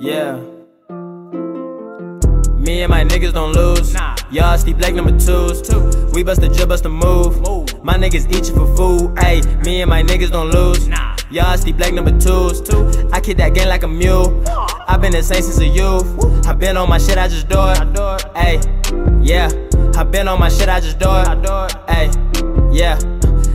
Yeah. Me and my niggas don't lose. Nah. Y'all Steve Blake number twos. Two. We bust the jib, bust the move. Move. My niggas eat you for food. Ayy, me and my niggas don't lose. Nah. Y'all Steve Blake number twos. Two. I kick that game like a mule. i been the same since a youth. I been on my shit, I just do it. I do it. Ayy, yeah. I been on my shit, I just do it. I do it. Ayy, yeah.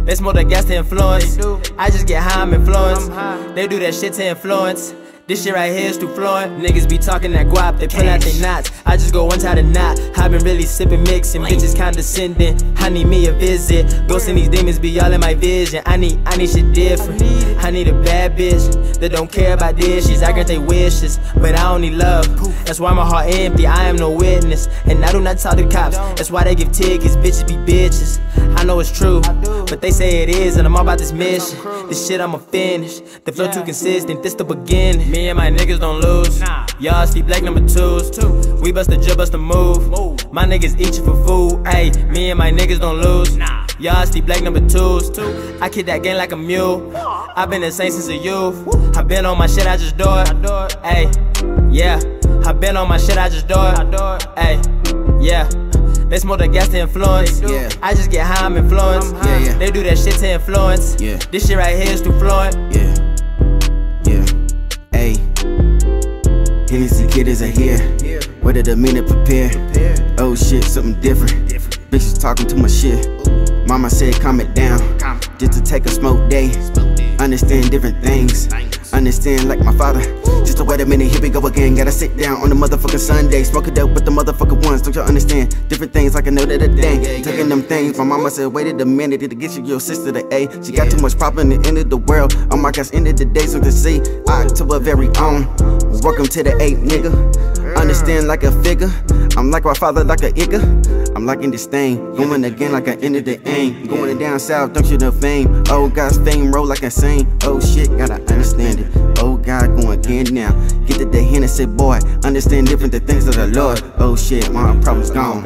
They smoke the gas to influence. They. I just get high, I'm influenced. They do that shit to influence. This shit right here is too fluent. Niggas be talking that guap, they pull out they knots. I just go one tie to knot. I been really sipping, mixing, bitches condescending. I need me a visit. Ghosts and these demons be all in my vision. I need, I need shit different. I need a bad bitch that don't care about dishes. She's I grant they wishes, but I don't need love. That's why my heart empty. I am no witness, and I do not talk to cops. That's why they give tickets. Bitches be bitches. I know it's true, but they say it is, and I'm all about this mission. This shit I'ma finish. The flow too consistent. This the beginning. Me and my niggas don't lose. Nah. Y'all Steve Blake number twos. Two. We bust the jib, bust the move. Move. My niggas eat you for food. Ayy, me and my niggas don't lose. Nah. Y'all Steve Blake number twos. Two. I kick that game like a mule. i been the same since a youth. I been on my shit, I just do it. I do it. Ayy, yeah. I been on my shit, I just do it. I do it. Ayy, yeah. They smoke the gas to influence. Yeah. I just get high, I'm influenced. I'm high. Yeah, yeah. They do that shit to influence. Yeah. This shit right here is too fluent. Yeah, Hennessy kid is a here. What did a minute prepare? Oh shit, something different. Bitches talking too much shit. Mama said calm it down. Just to take a smoke day. Understand different things. Understand like my father. Just a wait a minute, here we go again. Gotta sit down on the motherfucking Sunday. Smoke it up with the motherfucking ones. Don't y'all understand? Different things like I know that a day. Taking them things. My mama said, waited a minute to get you your sister to A. She got too much in the end of the world. Oh my gosh, end of the day, something to see. I to her very own. Welcome to the eight, nigga. Understand like a figure. I'm like my father, like a igga. I'm liking this thing. Going again like I ended the aim. Going down south, don't you know fame? Oh God's fame roll like insane. Oh shit, gotta understand it. Oh God, going again now. Get to the hand and say, boy, understand different the things of the Lord. Oh shit, my problem's gone.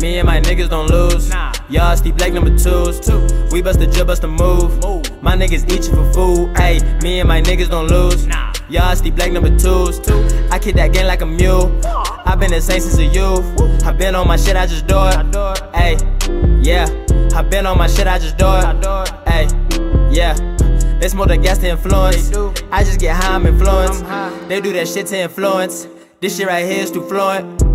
Me and my niggas don't lose. Nah. Y'all Steve Blake number twos. Two. We bust the jib, bust the move. Move. My niggas eat you for food. Ayy, me and my niggas don't lose. Nah. Y'all Steve Blake number twos. Two. I kick that game like a mule. i been the same since a youth. I been on my shit, I just do it. I do it. Ayy, yeah. I been on my shit, I just do it. Ayy, yeah. They smoke the gas to influence. I just get high, I'm influenced. They do that shit to influence. This shit right here is too fluent.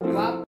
Wow.